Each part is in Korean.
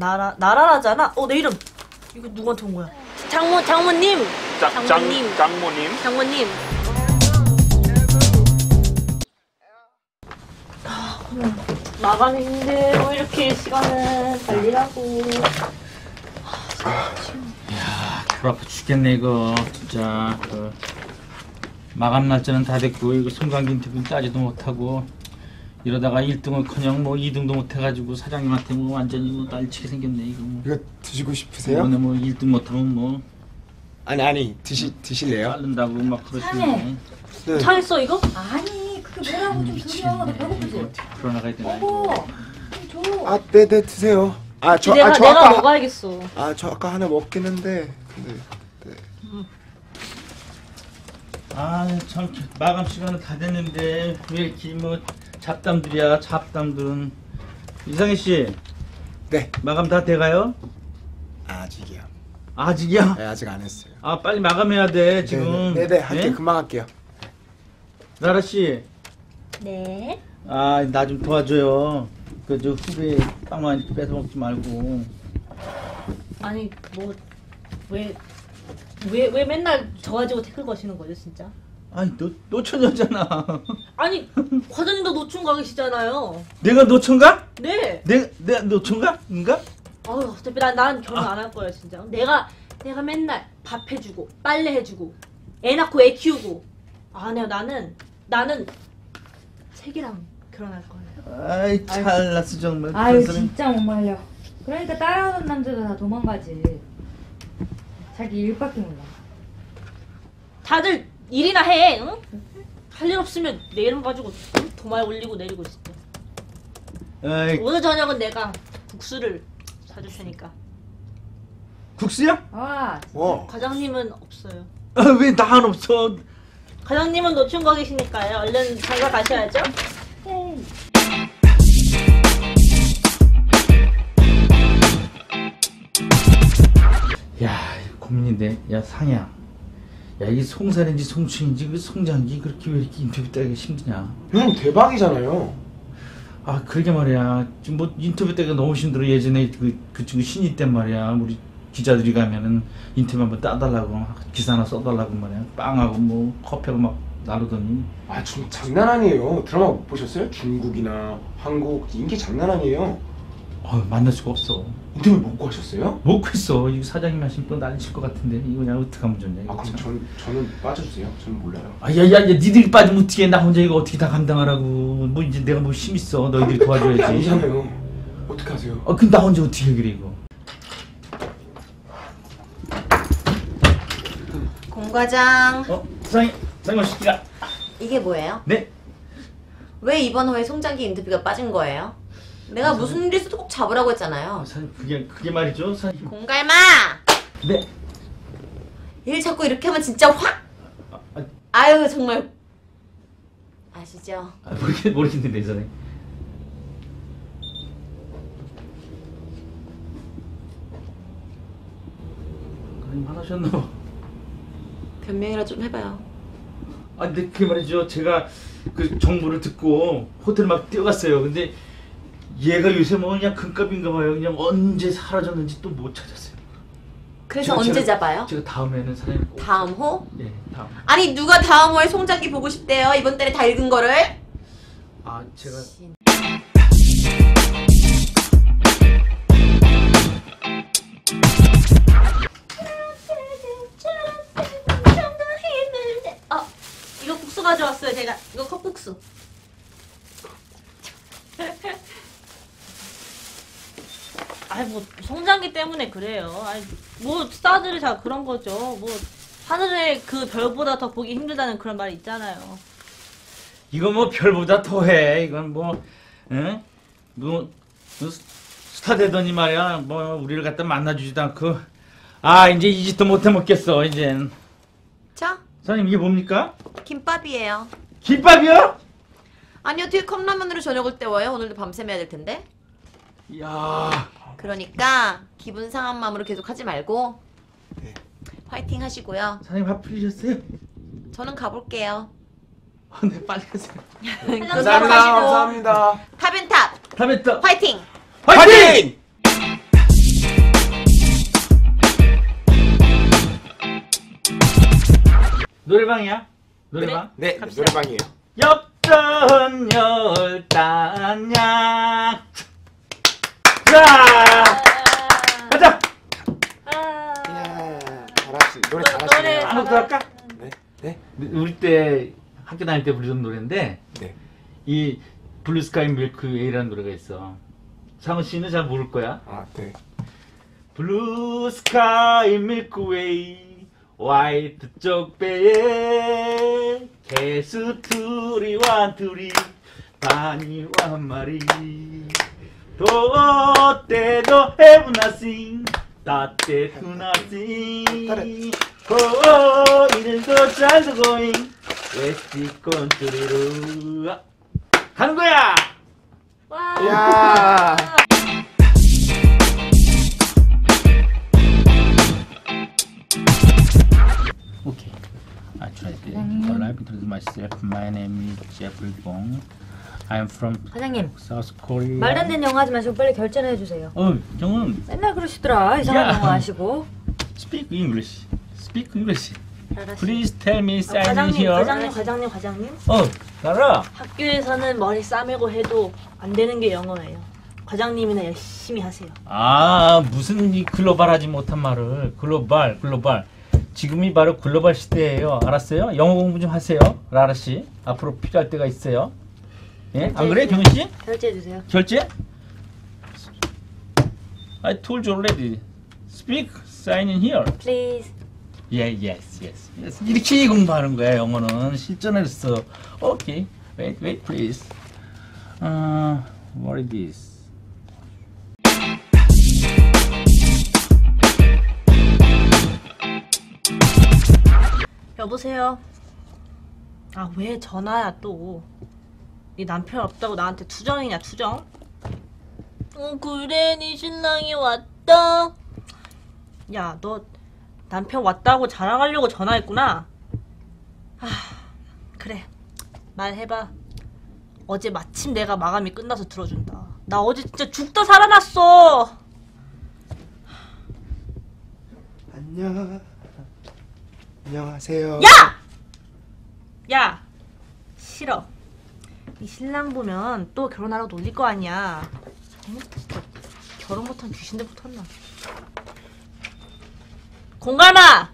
나라 나라라잖아. 어 내 이름. 이거 누구한테 온 거야? 장모 장모님. 장, 장, 장모님. 장모님. 장모님. 마감인데 뭐 이렇게 시간을 달리라고. 불 아파 죽겠네 이거 진짜 그 마감 날짜는 다 됐고 이거 송강기 인터뷰 따지도 못하고 이러다가 1등을커녕 뭐 2등도 못해가지고 사장님한테 뭐 완전히 뭐 날치게 생겼네 이거 뭐. 이거 드시고 싶으세요? 이번에 뭐 1등 못하면 뭐 아니 아니 드시 드실래요? 자른다고 막 그러시네 네. 차했어 이거? 아니 그게 뭐라고 좀 드려 나 배고프지? 어떻게 풀어나가야 되나 좀 줘. 아, 네, 네 드세요. 아, 저, 내가 아, 저 내가 아까, 먹어야겠어. 아, 저 아까 하나 먹긴 했는데, 근데, 네. 아참 마감 시간은 다 됐는데 왜 이렇게 뭐 잡담들이야 잡담들은 이상희 씨 네, 마감 다 돼가요? 아직이요. 아직이야? 네, 아직 안 했어요. 아 빨리 마감해야 돼 지금 네, 네, 네, 할게요. 예? 금방 할게요. 나라 씨, 네. 아 나 좀 도와줘요. 그 저 후배 빵만 뺏어 먹지 말고. 아니 뭐 왜 왜, 왜 맨날 저 가지고 태클 거시는 거죠 진짜? 아니 너 노처녀잖아. 아니 과장님도 가 계시잖아요. 내가 노처인가? 네. 내가 내가 노처인가? 인가? 아유 어차피 난, 난 결혼 안 할 거야 진짜. 내가 내가 맨날 밥 해주고 빨래 해주고 애 낳고 애 키우고 아 내가 나는 나는 책이랑 결혼할 거예요. 아이 잘났어 정말. 아유 그런 진짜 못 말려. 그러니까 따라오는 남자도 다 도망가지. 자기 일밖에 몰라. 다들 일이나 해. 응? 할 일 없으면 내 이름 가지고 응? 도마에 올리고 내리고 있어. 아이 오늘 저녁은 내가 국수를 사줄 테니까. 국수야? 와 와, 과장님은 없어요. 아, 왜 나는 없어? 과장님은 노충 거 계시니까요. 얼른 장가 가셔야죠. 에이. 야 고민인데 야 상이 야. 야 이게 송산인지 송춘인지 그 송장기 그렇게 왜 이렇게 인터뷰 따기가 힘드냐? 형 대박이잖아요. 아 그러게 말이야 지금 뭐 인터뷰 때가 너무 힘들어 예전에 그, 그 친구 신이 때 말이야 우리 기자들이 가면은 인터뷰 한번 따달라고 기사 하나 써달라고 말이야 빵하고 뭐 커피하고 막 나르더니 아, 좀 장난 아니에요. 드라마 못 보셨어요? 중국이나 한국 인기 장난 아니에요. 어 만날 수가 없어 인터뷰 먹고 하셨어요? 먹고 있어 이거 사장님 하시면 또 난리칠 것 같은데 이거 그냥 어떻게 하면 좋냐 아, 이거 그럼 참. 전 저는 빠져주세요. 저는 몰라요. 아, 야, 야, 야, 니들이 빠지면 어떻게 해? 나 혼자 이거 어떻게 다 감당하라고. 뭐, 이제 내가 뭐 힘 있어. 너희들이 도와줘야지. 아니잖아요. 어떻게 하세요? 아, 근데 나 혼자 어떻게 해, 그래, 이거. 공과장 어, 사장님, 사장님 오십시다. 이게 뭐예요? 네? 왜 이번 호에 송장기 인터뷰가 빠진 거예요? 내가 무슨 일 있어도 꼭 잡으라고 아, 했잖아요 사장님, 그게, 그게 말이죠, 사장님. 공갈마 네. 일 자꾸 이렇게 하면 진짜 확 아, 아, 아유 정말 아시죠? 아, 모르겠, 모르겠는데, 사장님. 그럼 화나셨나 봐. 변명이라 좀 해봐요 아, 근데 그게 말이죠. 제가 그 정보를 듣고 호텔 막 뛰어갔어요. 근데 얘가 요새 뭐 그냥 금값인가 봐요. 그냥 언제 사라졌는지 또 못 찾았어요. 그래서 제가- 언제 제가- 잡아요? 제가 다음에는 사장님 꼭- 다음 호? 예, 다음. 아니 누가 다음 호에 송장기 보고 싶대요 이번 달에 다 읽은 거를? 아, 제가 어, 이거 국수 가져왔어요. 제가 이거 컵국수. 아이 뭐 성장기 때문에 그래요. 아이 뭐 스타들이 다 그런 거죠. 뭐 하늘의 그 별보다 더 보기 힘들다는 그런 말이 있잖아요. 이거 뭐 별보다 더해. 이건 뭐, 응? 뭐, 뭐 스- 스타 되더니 말이야. 뭐 우리를 갖다 만나주지도 않고. 아, 이제 이 짓도 못해 먹겠어. 이젠. 자 사장님 이게 뭡니까? 김밥이에요 김밥이요? 아니 어떻게 컵라면으로 저녁을 때워요? 오늘도 밤샘 해야 될 텐데 이야. 그러니까 기분 상한 마음으로 계속 하지 말고 네. 화이팅 하시고요. 사장님 밥 풀리셨어요? 저는 가볼게요. 아, 네, 빨리 가세요. 네, 감사합니다. 감사합니다. 탑앤탑 다음에 화이팅! 파이팅! 노래방이야? 노래방? 네, 네 노래방이에요. 엽전 열단양 자 가자 아. 이야, 잘하시, 노래 노- 잘하시네요. 노래 한곡더 할까? 네, 네, 우리 때 학교 다닐 때 부르던 노래인데 네. 이 블루스카이 밀크웨이라는 노래가 있어 상훈 씨는 잘 모를 거야 아, 네. 블루스카이 밀크웨이 화이트 쪽배에 개수 둘이 완 둘이 반이와 한 마리 도때도 have nothing 따때 do nothing 고 일도 잘도 going west country로 가는 거야 와. 이야. Okay. I tried I've introduced myself. My name is Jeffrey Bong. I'm from 사장님 South Korea. 말도 안 되는 영어 하지 마시고 빨리 결제를 해주세요. 어, 정은 맨날 그러시더라 이상한 야. 영어 하시고. speak English. Speak English. Please tell me 어, sign 과장님, here. 과장님, 과장님, 과장님. 어, 나라. 학교에서는 머리 싸매고 해도 안 되는 게 영어예요. 과장님이나 열심히 하세요. 아, 무슨 이 글로벌하지 못한 말을 글로벌, 글로벌. 지금이 바로 글로벌 시대예요. 알았어요? 영어 공부 좀 하세요. 라라 씨. 앞으로 필요할 때가 있어요. 예? 안 그래, 경은 씨? 결제해 주세요. 결제? I told you already. Speak, sign in here. Please. Yeah, yes, yes, yes. 이렇게 공부하는 거야 영어는 실전에서. Okay, wait, wait, please. Uh, what is this? 여보세요. 아 왜 전화야 또? 네 남편 없다고 나한테 투정이냐 투정? 어 그래 네 신랑이 왔다. 야 너 남편 왔다고 자랑하려고 전화했구나. 아 그래 말해봐. 어제 마침 내가 마감이 끝나서 들어준다. 나 어제 진짜 죽다 살아났어. 안녕. 안녕하세요. 야! 야! 싫어. 이 신랑 보면 또 결혼하러 놀릴 거 아니야. 어? 진짜 결혼 못한 귀신들 붙었나. 공갈마!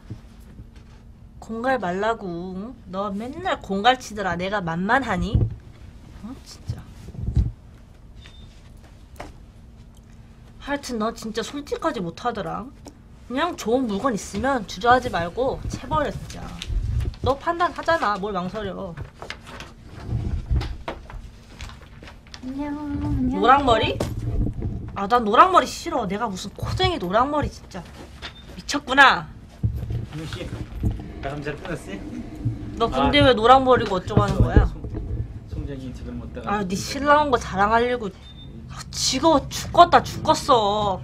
공갈 말라고. 응? 너 맨날 공갈 치더라. 내가 만만하니? 어? 진짜. 하여튼 너 진짜 솔직하지 못하더라. 그냥 좋은 물건 있으면 주저하지 말고 채버려 진짜. 너 판단하잖아. 뭘 망설여. 안녕. 노랑머리? 아, 난 노랑머리 싫어. 내가 무슨 코쟁이 노랑머리 진짜. 미쳤구나. 경은 씨, 마감 잘 끝났어? 너 근데 왜 노랑머리고 어쩌고 하는 거야? 송장이 집을 못 다가. 아, 네 신랑 온거 자랑하려고. 아, 지겨워 죽겠다 죽겠어.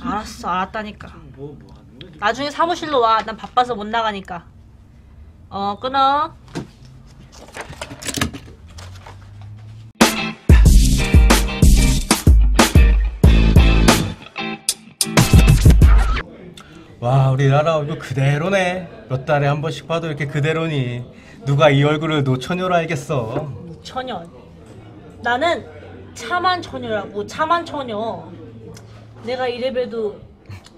알았어, 알았다니까. 뭐, 뭐? 나중에 사무실로 와. 난 바빠서 못 나가니까. 어, 끊어. 와 우리 나라 얼굴 그대로네 몇 달에 한 번씩 봐도 이렇게 그대로니 누가 이 얼굴을 노처녀로 알겠어 처녀. 나는 차만 처녀라고 차만 처녀. 내가 이래봬도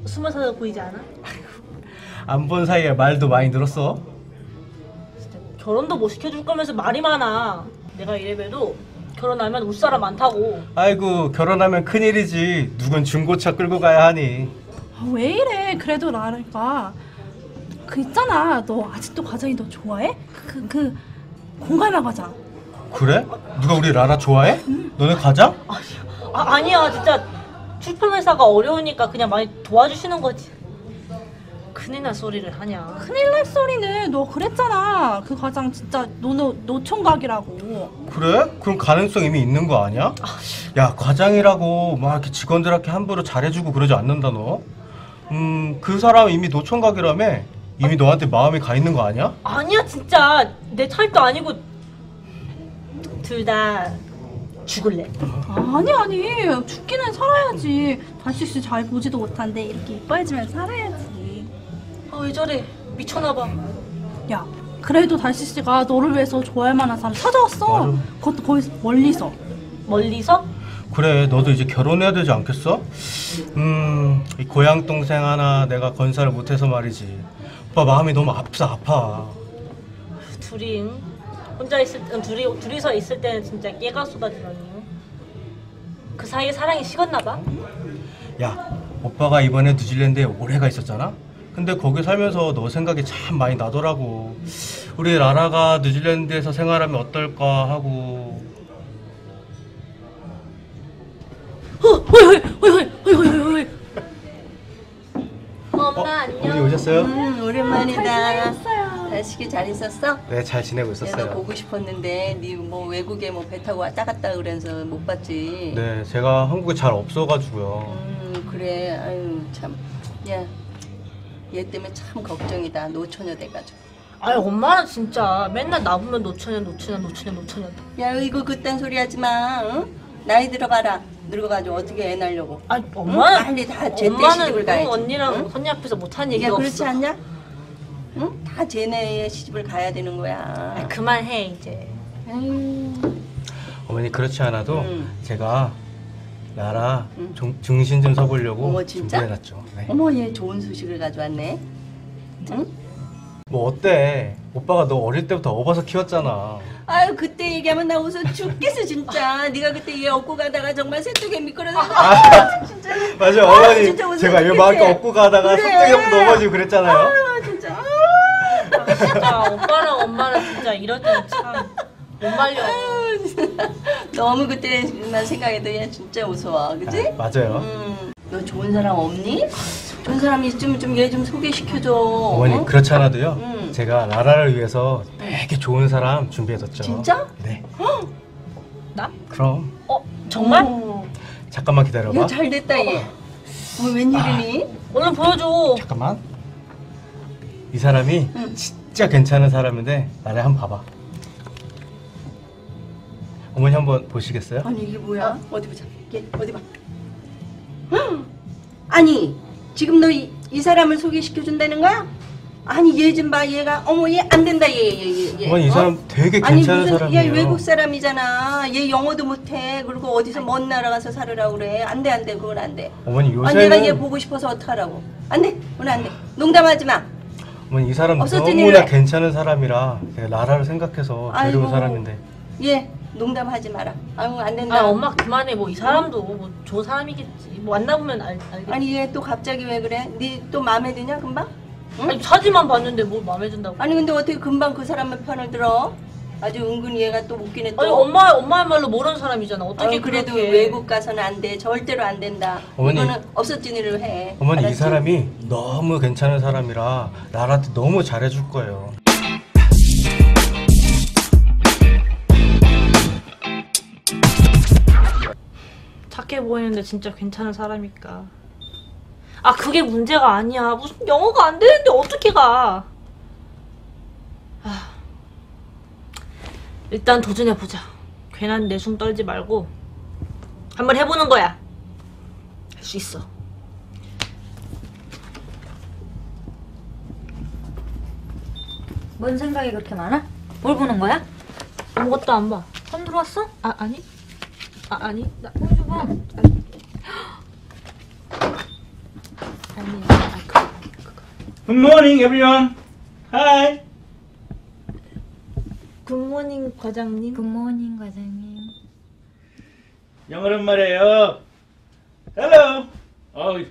스무 살 보이지 않아? 안 본 사이에 말도 많이 늘었어 진짜 결혼도 못 시켜줄 거면서 말이 많아. 내가 이래봬도 결혼하면 울 사람 많다고. 아이고 결혼하면 큰일이지 누군 중고차 끌고 가야 하니 아, 왜 이래? 그래도 나랄까. 그 있잖아. 너 아직도 과장이 너 좋아해? 그, 그, 공감해 과장. 그래? 누가 우리 라라 좋아해? 너네 가장? 아 아니야 진짜 출판 회사가 어려우니까 그냥 많이 도와주시는 거지. 큰일 날 소리를 하냐. 큰일 날 소리는 너 그랬잖아. 그 과장 진짜 노노, 노총각이라고. 그래? 그럼 가능성 이미 있는 거 아니야? 야 과장이라고 막 이렇게 직원들한테 함부로 잘해주고 그러지 않는다 너 음, 그 사람 이미 노총각이라며 이미 너한테 마음이 가 있는 거 아니야? 아니야 진짜 내 차일도 아니고 둘 다 죽을래. 아니, 아니. 죽기는 살아야지. 다시씨 잘 보지도 못한데 이렇게 이뻐해주면 살아야지. 아왜 저래 미쳤나봐. 야, 그래도 달씨 씨가 너를 위해서 좋아할 만한 사람 찾아왔어. 맞아. 그것도 거기서 멀리서. 멀리서? 그래 너도 이제 결혼해야 되지 않겠어? 음, 이 고향 동생 하나 내가 건사를 못해서 말이지. 오빠 마음이 너무 아프다 아파. 둘이 응? 혼자 있을 때 둘이 둘이서 있을 때는 진짜 깨가 쏟아지더니 응? 그 사이에 사랑이 식었나 봐. 야, 오빠가 이번에 뉴질랜드에 오래가 있었잖아? 근데 거기 살면서 너 생각이 참 많이 나더라고. 우리 라라가 뉴질랜드에서 생활하면 어떨까 하고. 엄마 어, 안녕. 어머니 오셨어요? 음, 오랜만이다. 달식이 잘 있었어? 네, 잘 지내고 야, 너 있었어요. 보고 싶었는데 네 뭐 외국에 뭐 배 타고 왔다 갔다 그래서 못 봤지. 네, 제가 한국에 잘 없어가지고요. 음 그래. 아유 참. 야. 얘 때문에 참 걱정이다. 노처녀 돼가지고. 아니 엄마는 진짜 맨날 나 보면 노처녀 노처녀 노처녀 노처녀. 야 이거 그딴 소리 하지 마. 응? 나이 들어봐라. 늙어가지고 어떻게 애 낳으려고. 아니 응? 엄마는 빨리 다 제때 시집을 응, 가야지. 언니랑 응? 언니 앞에서 못한 야 얘기가 그렇지 없어. 않냐? 응? 다 제네에 시집을 가야 되는 거야. 아니, 그만해 이제. 어머니 그렇지 않아도 음. 제가 라라 음. 중, 증신 좀 서보려고 어머, 진짜? 준비해놨죠. 네. 어머 얘 좋은 소식을 가져왔네. 응? 뭐 어때? 오빠가 너 어릴 때부터 업어서 키웠잖아. 아유 그때 얘기하면 나 웃어 죽겠어 진짜. 네가 그때 얘 업고 가다가 정말 새쪽에 미끄러져. 진짜. 맞아 아, 어머니 진짜 웃어 제가 죽겠지? 막 이렇게 업고 가다가 그래. 속도경 넘어지고 그랬잖아요. 아 진짜. 아, 진짜 오빠랑 엄마는 진짜 이럴 때는 참못 말려. 아유, 진짜. 너무 그때만 생각해도 얘 진짜 무서워, 그지? 아, 맞아요. 음. 너 좋은 사람 없니? 좋은 사람 있으면 좀얘 좀 소개시켜줘. 어머니 어? 그렇지 않아도요. 음. 제가 라라를 위해서 되게 좋은 사람 준비해뒀죠. 진짜? 네. 나? 그럼 어 정말? 어. 잠깐만 기다려봐. 야, 잘 됐다 얘. 뭐 웬일이니? 얼른 보여줘. 잠깐만. 이 사람이 응. 진짜 괜찮은 사람인데 나를 한번 봐봐. 어머니 한번 보시겠어요? 아니 이게 뭐야? 어디 보자. 얘 어디 봐. 헉! 아니 지금 너 이 사람을 소개시켜 준다는 거야? 아니 얘 좀 봐. 얘가 어머 얘 안 된다 얘 얘 얘. 얘, 이 어? 사람 되게 괜찮은 무슨 사람이에요. 얘 외국 사람이잖아. 얘 영어도 못해. 그리고 어디서 먼 나라 가서 살으라고 그래. 안 돼 안 돼 그건 안 돼. 어머니 아니 내가 얘 요새는 보고 싶어서 어떡하라고. 안 돼. 그건 안 돼. 농담하지 마. 어머니 이 사람 너무나 왜? 괜찮은 사람이라 라라를 생각해서 데려온. 사람인데 얘 농담하지 마라. 아유 안 된다. 아 엄마 그만해. 뭐 이 사람도 뭐 좋은 사람이겠지. 뭐 만나보면 알 알겠지. 아니 얘 또 갑자기 왜 그래? 네 또 마음에 드냐 금방? 응? 아니 사진만 봤는데 뭘 마음에 든다고? 아니 근데 어떻게 금방 그 사람의 편을 들어? 아주 은근히 얘가 또 웃기네 또. 아니 엄마 엄마의 말로 모르는 사람이잖아. 어떻게 아유, 그래도 그렇게 외국 가서는 안 돼. 절대로 안 된다. 어머니. 이거는 없어지니로 해. 어머니 이 알았지? 사람이 너무 괜찮은 사람이라 라라한테 너무 잘해줄 거예요. 착해 보이는데 진짜 괜찮은 사람일까? 아 그게 문제가 아니야. 무슨 영어가 안 되는데 어떻게 가? 아 일단 도전해 보자. 괜한 내숭 떨지 말고 한번 해보는 거야. 할 수 있어. 뭔 생각이 그렇게 많아? 뭘 보는 거야? 아무것도 안 봐. 처음 들어왔어? 아 아니? 아 아니? 나. Good morning, everyone. Hi. 굿모닝 과장님. 굿모닝 과장님. 영어는 말이에요. Hello. Oh,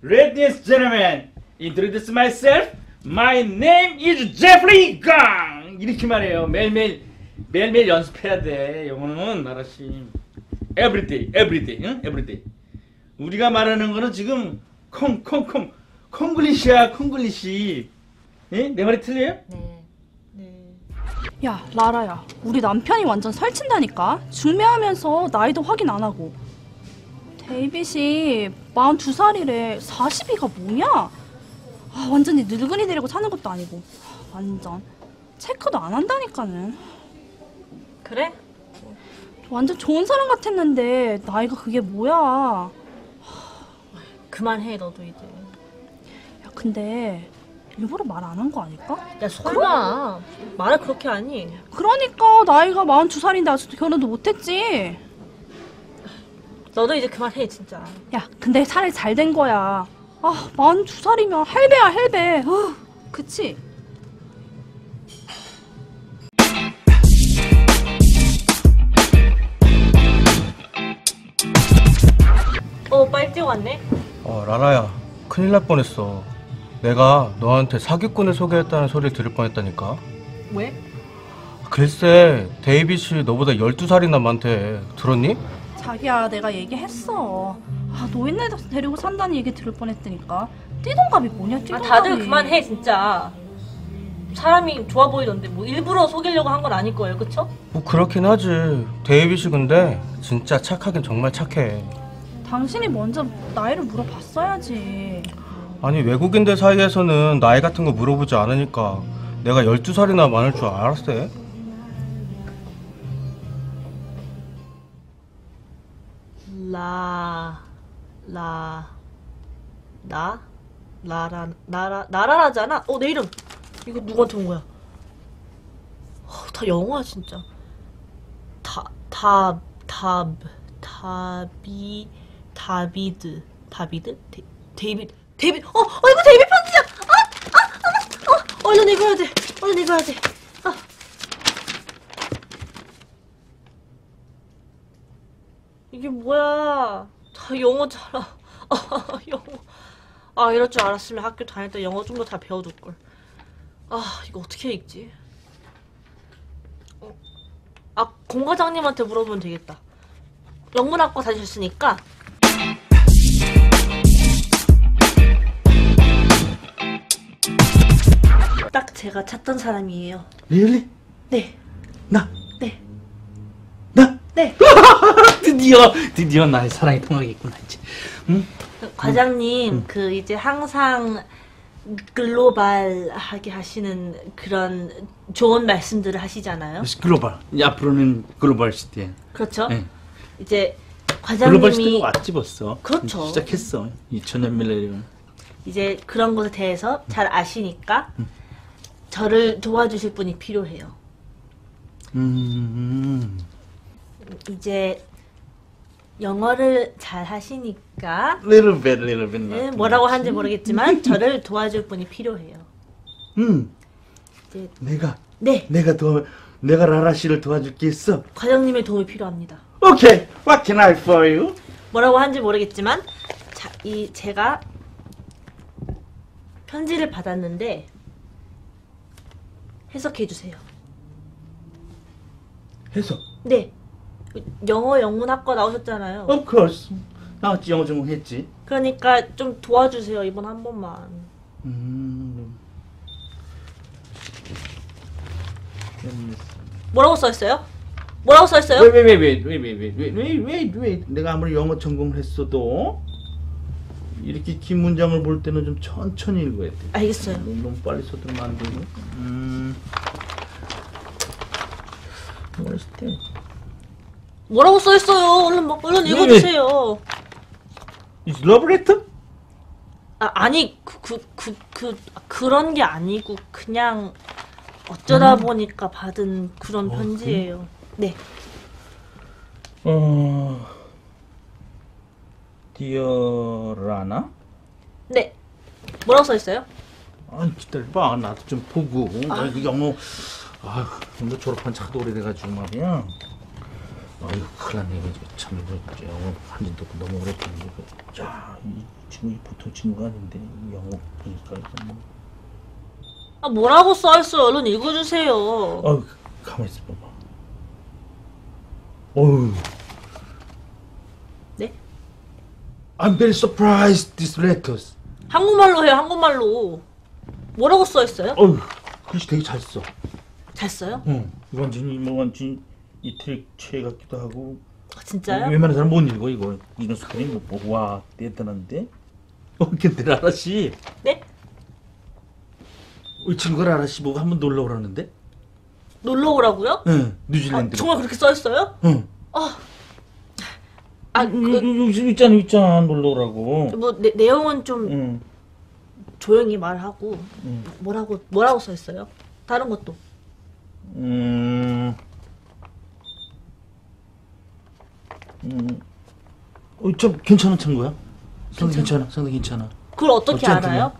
ladies, gentlemen, introduce myself. My name is Jeffrey Gang. 이렇게 말해요. 매일매일 매일매일 연습해야 돼. 영어는 나라씨. Everyday, everyday, 응? Everyday. 우리가 말하는 거는 지금 콩 콩 콩 콩글리시야, 콩글리시. 예? 내 말이 틀려요? 네. 네. 야, 라라야. 우리 남편이 완전 살찐다니까. 중매하면서 나이도 확인 안 하고. 데이빗이 42살이래. 42가 뭐냐? 아, 완전히 늙은이 데리고 사는 것도 아니고. 아, 완전. 체크도 안 한다니까는. 그래? 완전 좋은 사람 같았는데 나이가 그게 뭐야? 그만해 너도 이제. 야, 근데 일부러 말 안 한 거 아닐까? 야 설마 말을 그렇게 하니? 그러니까 나이가 42살인데 아직도 결혼도 못했지. 너도 이제 그만해 진짜. 야, 근데 차라리 잘 된 거야. 아, 42살이면 할배야, 할배. 어, 그치? 어 빨리 뛰어왔네. 어 라라야 큰일 날 뻔했어 내가 너한테 사기꾼을 소개했다는 소리를 들을 뻔했다니까 왜? 글쎄 데이빗이 너보다 12살이나 많대 들었니? 자기야, 내가 얘기했어. 아, 노인네 데리고 산다는 얘기 들을 뻔했다니까. 띠동갑이 뭐냐, 아, 띠동갑이. 다들 그만해 진짜. 사람이 좋아 보이던데 뭐 일부러 속이려고 한 건 아닐 거예요, 그쵸? 뭐 그렇긴 하지 데이빗이 근데 진짜 착하긴 정말 착해 당신이 먼저 나이를 물어봤어야지. 아니 외국인들 사이에서는 나이 같은 거 물어보지 않으니까 내가 12살이나 많을 줄 알았대 라, 라, 나, 라라, 나라, 나라라잖아. 어, 내 이름. 이거 누구한테 온 거야? 어, 다 영어야 진짜. 다, 다, 다, 다비, 다비드, 다비드, 데, 데이빗, 데이빗. 어, 어 이거 데이빗 편지야. 아, 아, 아, 어, 얼른 읽어야 돼. 얼른 읽어야 돼. 아. 이게 뭐야? 다 영어잖아. 아, 영어. 아, 이럴 줄 알았으면 학교 다닐 때 영어 좀더잘 배워둘 걸. 아, 이거 어떻게 읽지? 어. 아, 공 과장님한테 물어보면 되겠다. 영문학과 다니셨으니까. 딱 제가 찾던 사람이에요. 리얼리? 네, 나? 네, 나? 네. 드디어 드디어 나의 사랑이 통하겠구나 이제. 응? 과장님, 그 이제 항상 글로벌하게 하시는 그런 좋은 말씀들을 하시잖아요. 글로벌. 앞으로는 글로벌 시대. 그렇죠? 네. 이제 글로벌 시대가 과장님이 왔지 벌써. 그렇죠. 시작했어. 2000년 밀레니엄. 이제 그런 것에 대해서 잘 아시니까 저를 도와주실 분이 필요해요. 음. 이제 영어를 잘 하시니까 Little bit, little bit. 네, 뭐라고 하는지 모르겠지만 저를 도와줄 분이 필요해요. 음. 이제 내가 네, 내가 도 내가 라라 씨를 도와줄 게 있어. 과장님의 도움이 필요합니다. 오케이. What can I for you? 뭐라고 하는지 모르겠지만 자, 이 제가 편지를 받았는데 해석해 주세요. 해서. 네. 영어 영문학과 나오셨잖아요. Of course. 나 영어 전공했지. 그러니까 좀 도와주세요 이번 한 번만. 음. 뭐라고 써 있어요? 뭐라고 써 있어요? 왜왜왜왜왜왜왜왜 내가 아무리 영어 전공을 했어도 이렇게 긴 문장을 볼 때는 좀 천천히 읽어야 돼. 알겠어요. 너무, 너무 빨리 써들면 안 되고. 음. 때? 뭐라고 써 있어요? 얼른 뭐 얼른 네, 읽어 주세요. Is love letter? 아 아니 그그그그 그, 런게 아니고 그냥 어쩌다 보니까 받은 그런 편지예요. 네. 어. Dear 라나? 네. 뭐라고 써 있어요? 아니 기다려봐. 나도 좀 보고. 나 이거 영어. 아휴 너 졸업한 지 하도 오래돼가지고 말이야. 아유 큰일 났네. 이거 참 이거 영어 한지도 너무 오래됐는데 이거. 야이 친구 이 보통 친구가 아닌데 이 영어 보니까 이거 뭐. 아 뭐라고 써 있어요? 얼른 읽어주세요. 아유 가만히 있어 봐봐. 어휴 네? I'm very surprised these letters 한국말로 해요. 한국말로. 뭐라고 써 있어요? 어휴 글씨 되게 잘 써. 잘 써요? 응 완전히 뭐 완전 이태리 최 같기도 하고 아, 진짜요? 웬만한 사람 못 읽어 이거 이런 소리 못 보고 와 대단한데 어 근데 라라 씨이 네? 친구가 라라 씨 보고 한번 놀러 오라는데 놀러 오라고요? 응 아, 뉴질랜드 정말 그렇게 써 있어요? 응 아, 그, 그, 그, 있잖아 있잖아 놀러 오라고 뭐 내, 내용은 좀 응 조용히 말하고 음. 뭐라고 뭐라고 써 있어요? 다른 것도. 음. 음. 어, 좀 괜찮은 친구야. 상당히 괜찮아. 상당히 괜찮아. 그걸 어떻게? 알아요?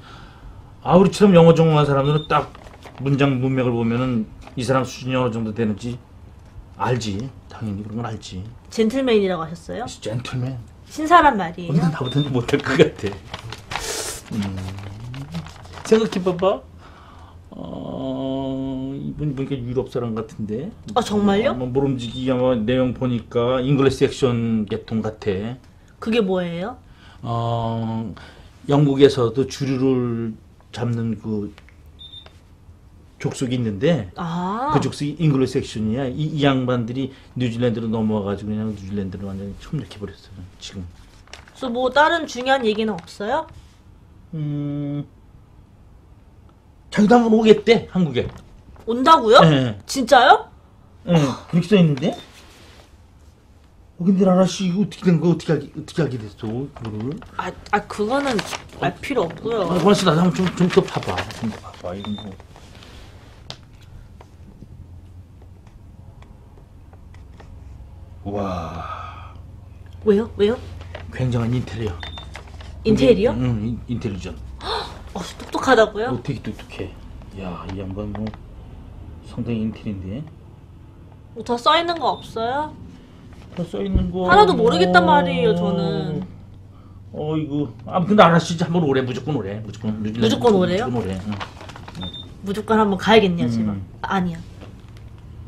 아 우리처럼 영어 전공한 사람들은 딱 문장 문맥을 보면은 이 사람 수준이 어느 정도 되는지 알지. 당연히 그런 건 알지. 젠틀맨이라고 하셨어요? 젠틀맨. 신사란 말이에요. 근데 나보다는 못할 것 같아. 음. 생각해봐봐. 어, 이분 보니까 유럽 사람 같은데. 아, 정말요? 뭐 모름지기 아마 내용 보니까 English action 계통 같아. 그게 뭐예요? 어, 영국에서도 주류를 잡는 그 족속이 있는데 아. 그 족속이 English action이야. 이, 이 양반들이 뉴질랜드로 넘어와가지고 그냥 뉴질랜드를 완전히 침략해버렸어요. 지금. 그래서 뭐 다른 중요한 얘기는 없어요? 음, 자기도 한번 오겠대 한국에. 온다고요? 예, 진짜요? 예, 그렇게 써 있는데. 어, 근데 나라 씨 이거 어떻게 된 거 어떻게 알게 어떻게 알게 됐어 그거를? 아, 아 그거는 알 필요 없고요. 아, 고맙습 나도 한번 좀좀 더 봐봐. 좀 더 봐봐 이런 거. 와, 왜요? 왜요? 굉장한 인테리어. 인테리어? 응, 인, 인텔리전. 어, 똑똑하다고요? 어, 되게 똑똑해. 야, 이 양반 뭐 상당히 인텔인데. 뭐 더 써 있는 거 없어요? 써 있는 거 하나도 모르겠단 말이에요, 저는. 어이구 아무튼 나라 씨 한번 오래 무조건 오래 무조건 뉴질랜드 무조건 오래요? 무조건 오래 응. 무조건 한번 가야겠네요, 제가. 음. 아, 아니야.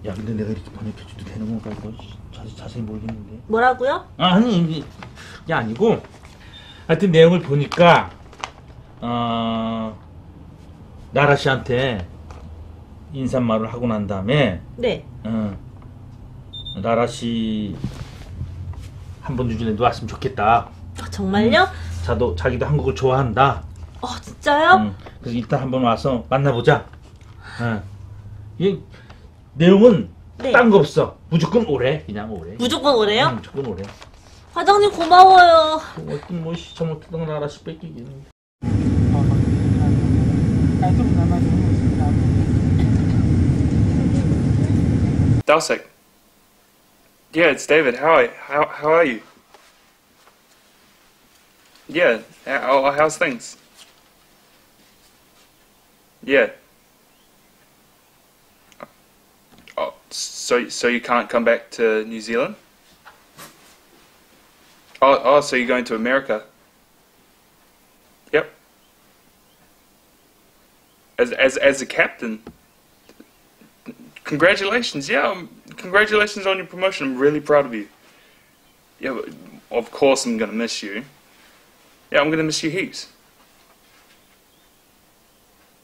야 근데 내가 이렇게 번역해줘도 되는 건가 이거 자세, 자세히 모르겠는데 뭐라고요? 아, 아니 이게 아니고 하여튼 내용을 보니까 어 나라 씨한테 인사말을 하고 난 다음에 네. 어, 나라 씨 한번 뉴질랜드 왔으면 좋겠다 아, 정말요? 자도 자기도 한국을 좋아한다 어, 진짜요? 응. 그래서 일단 한번 와서 만나보자. 응. 이 내용은 네. 딴 거 없어. 무조건 오래. 그냥 오래. 무조건 오래요? 응, 무조건 오래. 과장님 고마워요. 뭐 어떤 뭐 시처먹던 건 하나씩 뺏기기는. Dulcich. Yeah, it's David. How are how how are you? Yeah. How, how's things? Yeah. So so you can't come back to New Zealand? Oh, oh, so you're going to America? Yep. As as as a captain. Congratulations, yeah. Um, congratulations on your promotion. I'm really proud of you. Yeah, but of course I'm gonna miss you. Yeah, I'm gonna miss you heaps.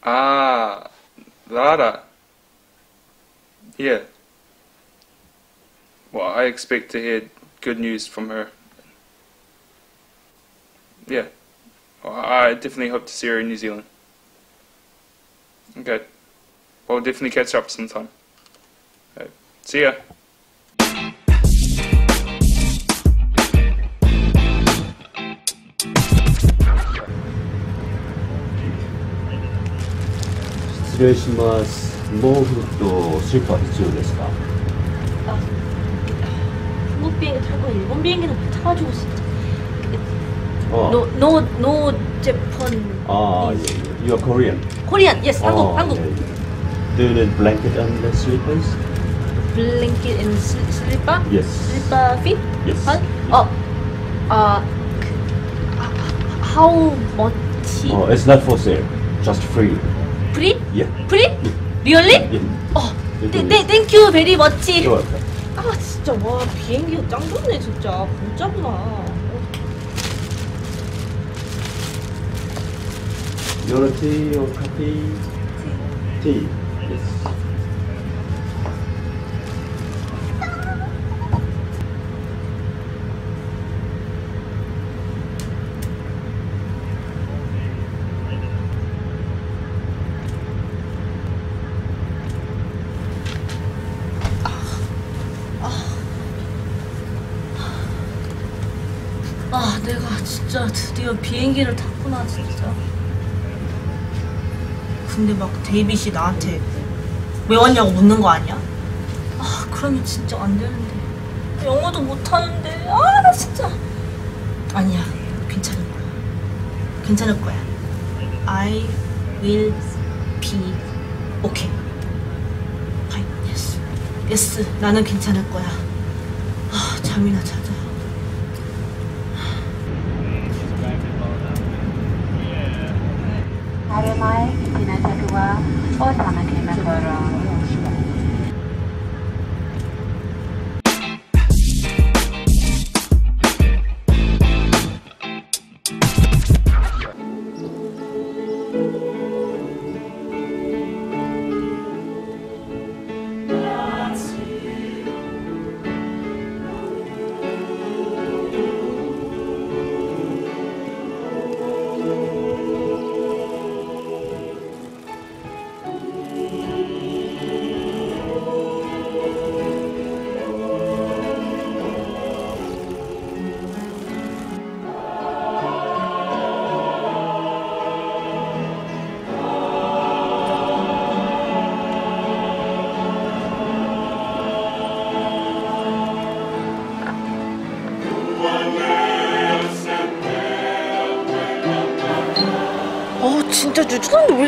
Ah, Lara. Yeah. Well, I expect to hear good news from her. Yeah. I definitely hope to see her in New Zealand. Okay. Well, definitely catch up sometime. Okay. See ya. 한국 비행기 타고 일본 비행기는 못 타가지고 진짜. 어. no, no, no, Japan. 아, 예, 예. You are Korean. Korean, yes, 한국, 어, 한국. 예, 예. Do you need blanket and the slippers? blanket and sl- slipper? Yes. slipper feet? Yes. 한? 어, 아, 그, 아, how much? Oh, it's not for sale. Just free. 프리? Yeah. 프리? 리얼리? yeah. 어, You 네, can- 네, 땡큐 베리 머치. You're welcome. 아, 진짜, 와, 비행기가 짱 좋네, 진짜. want a tea or coffee? Tea. Yes. 드디어 비행기를 탔구나, 진짜. 근데 막 데이빗이 나한테 왜 왔냐고 묻는 거 아니야? 아 그러면 진짜 안 되는데. 영어도 못하는데. 아 나 진짜. 아니야. 괜찮을 거야. 괜찮을 거야. I will be okay. Fine. Yes. Yes. 나는 괜찮을 거야. 아 잠이나 자 Damai Bina Jadua. Oh, Utama Diamagoro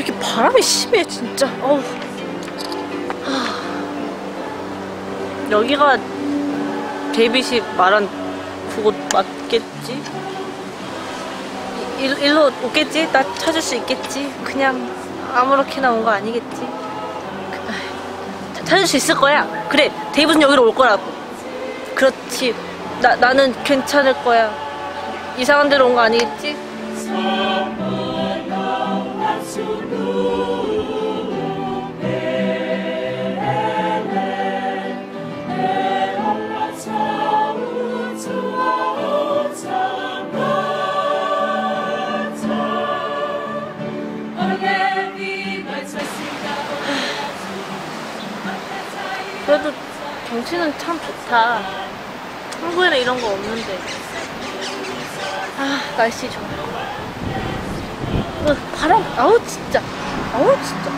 이렇게 바람이 심해 진짜 어 여기가 데이빗이 말한 그곳 맞겠지? 일, 일로 오겠지? 나 찾을 수 있겠지? 그냥 아무렇게나 온 거 아니겠지? 그, 찾을 수 있을 거야 그래 데이빗은 여기로 올 거라고 그렇지 나, 나는 괜찮을 거야 이상한 데로 온 거 아니겠지? 경치는 참 좋다. 한국에는 이런 거 없는데. 아, 날씨 좋아. 어, 바람, 아우, 진짜. 아우, 진짜.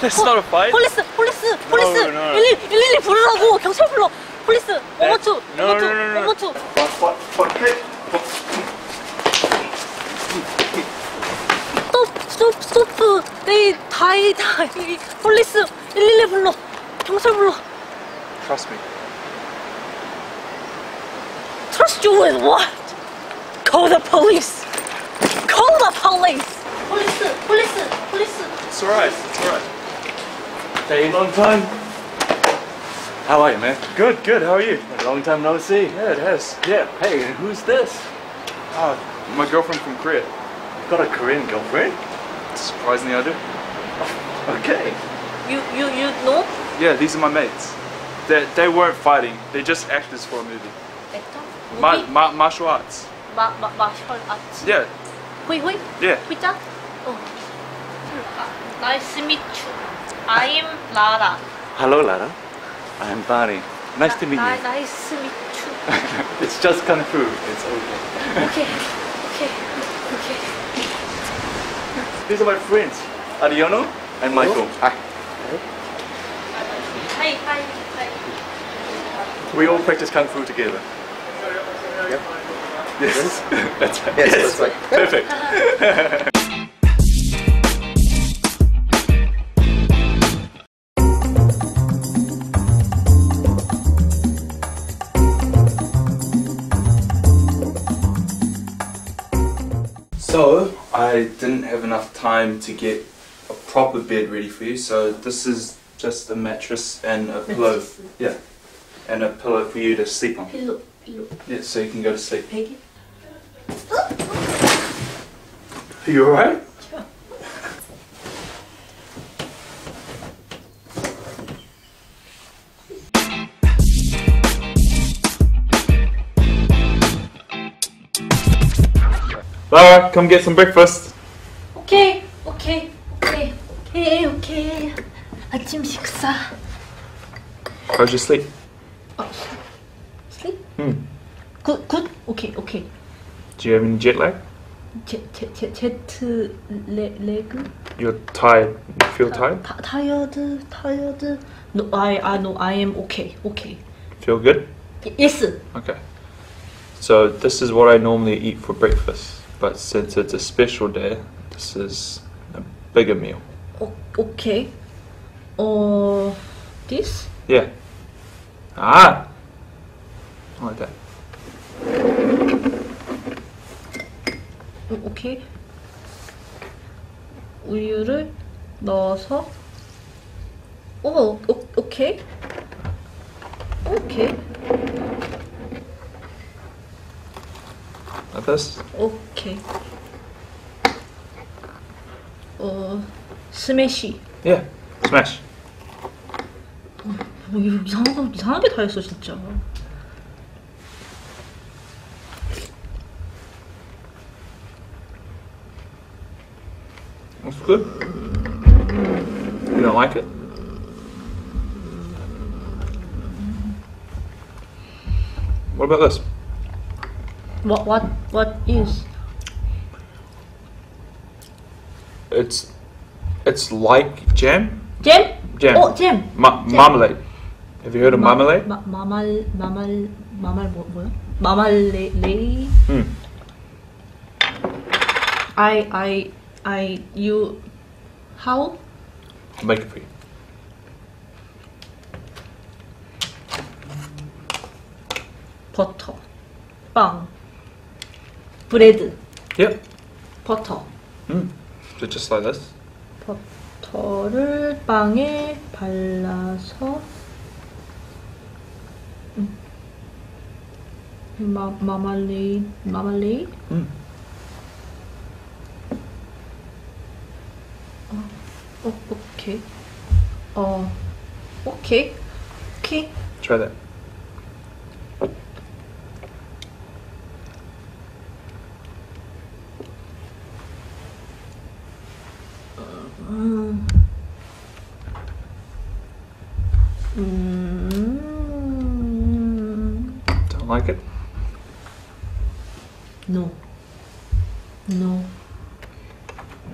That's not a fight. 폴리스! 폴리스! 폴리스! No, no, no. 112, 112 부르라고! 경찰 불러! 폴리스! 어머투! no, 어머투! no, no, no. 어머투! 스톱! 스톱! 스톱! 네, 다이 다이 폴리스! 112 불러! 경찰 불러! Trust me. Trust you with what? Call the police! Call the police! 폴리스! 폴리스! 폴리스! It's alright. It's alright. Long time. How are you, man? Good, good. How are you? A long time no see. Yeah, it has. Yeah. Hey, and who's this? Uh, my girlfriend from Korea. You've got a Korean girlfriend? Surprisingly, I do. Okay. You, you, you know? Yeah, these are my mates. They, they weren't fighting. They just actors for a movie. Actor? Ma, ma, martial arts. Ma, ma, martial arts. Yeah. Hui Hui. Yeah. Hui Oh. Nice to meet you. I'm Lara. Hello, Lara. I'm Barney. Nice to meet you. Nice to meet you. it's just kung fu. It's okay. Okay, okay, okay. These are my friends, Ariono and Michael. Hi. Hi, hi, hi. we all practice kung fu together. Yep. Yes. that's right. Yes, Yes, that's right. Perfect. So I didn't have enough time to get a proper bed ready for you. So this is just a mattress and a pillow. Yeah, and a pillow for you to sleep on. Pillow, pillow. Yeah, so you can go to sleep. Peggy. Are you alright? Lara, come get some breakfast. 오케이 오케이 오케이 오케이 오케이 아침 식사. How's your sleep? 슬립? Hmm. 굿굿 오케이 오케이. Do you have any jet lag? 제제 제트 레 레그 You're tired. You feel tired? 타, 타이어드 타이어드. No I I no I am okay okay. Feel good? Yes. Okay. So this is what I normally eat for breakfast, but since it's a special day, this is a bigger meal. 오, 오케이. 어 this? Yeah. Ah. Like that. 음, 오케이. 우유를 넣어서 오, 오 오케이. 오케이. Like this. 오케이. 어 스매시. Yeah. Smash. 뭐 이거 이상한 거 이상하게 다 했어 진짜. That's good. You don't like it? What about this? What what what is? It's it's like jam. 잼? Jam. 어 잼. Ma- Jam. marmalade. Have you heard of marmalade? 마, 마말 마말 마말 뭐 뭐야? 마말레 레이. Hmm. I I I you how? I'll make it for you. 버터, 빵, 브레드, Yep. 버터. Mm. So just like this. 버터를 빵에 발라서 음. 마 마말레이 마말레이 Mm. 어 오케이 어 오케이 오케이 Try that. 음. 음. Don't like it? No. No.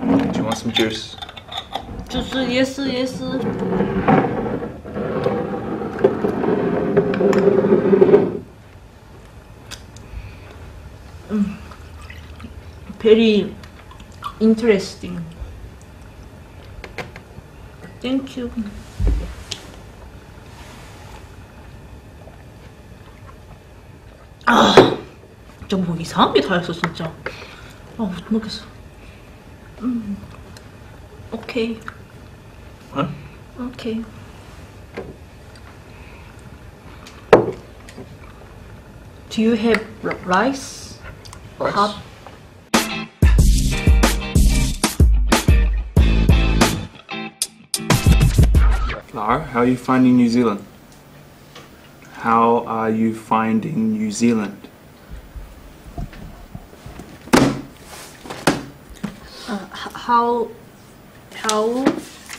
Do you want some juice? 주스 예스 예스. 음. Very interesting. Thank you. 아, 진짜 뭐 이상한 게 다 했어 진짜. 아, 못 먹겠어. 음, 오케이. Huh? 오케이. Do you have r- rice? Rice? 밥? Lara, how are you finding New Zealand? How are you finding New Zealand? Uh, h- how how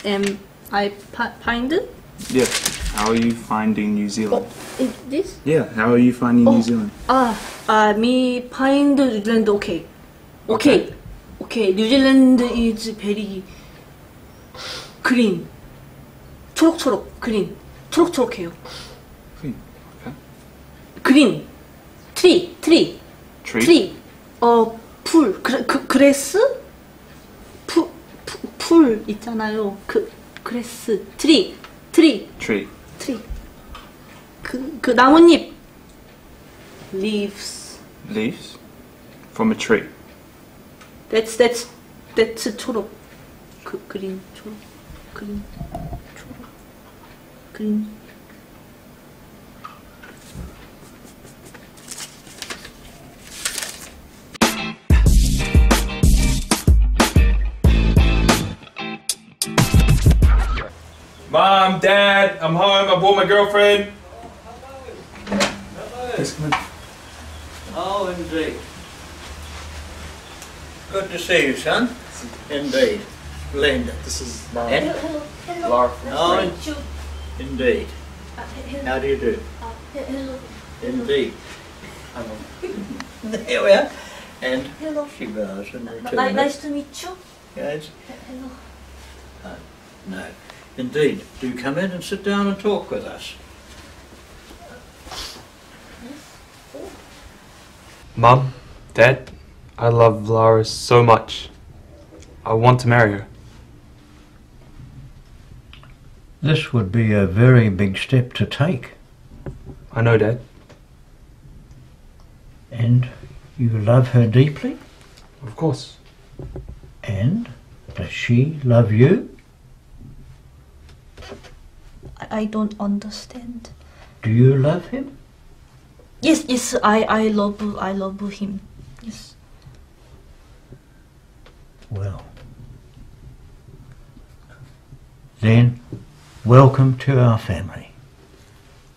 am I fi- find it? Yeah. How are you finding New Zealand? Is this? Yeah. How are you finding Oh. New Zealand? 아, 아, me find 뉴질랜드 오케이. 오케이. 오케이. 뉴질랜드 is very green. 초록초록 green. 초록초록해요. Okay. Green. Tree tree. Tree. Tree. 어, 풀. 그, 그 grass? 푸, 푸, 풀 있잖아요. 그 grass. Tree. Tree. Tree. Tree. 그, 그 나뭇잎. leaves. Leaves from a tree. that's that's that's 초록. 그 그린 초록. 그린 cream Mom, Dad, I'm home. I brought my girlfriend. Oh, hello. Hello. Oh, indeed. Good to see you, son. Indeed. Linda. This is my Hello. Laura. Oh, indeed. How do you do? Indeed. There we are. And Hello. she bows in return. Ni- nice to meet you Yes? hello Uh, no. Indeed. Do come in and sit down and talk with us. Mum, Dad, I love Lara so much. I want to marry her. This would be a very big step to take. I know, Dad. And you love her deeply? Of course. And does she love you? I, I don't understand Do you love him? yes yes I I love I love him yes Well. Then, welcome to our family.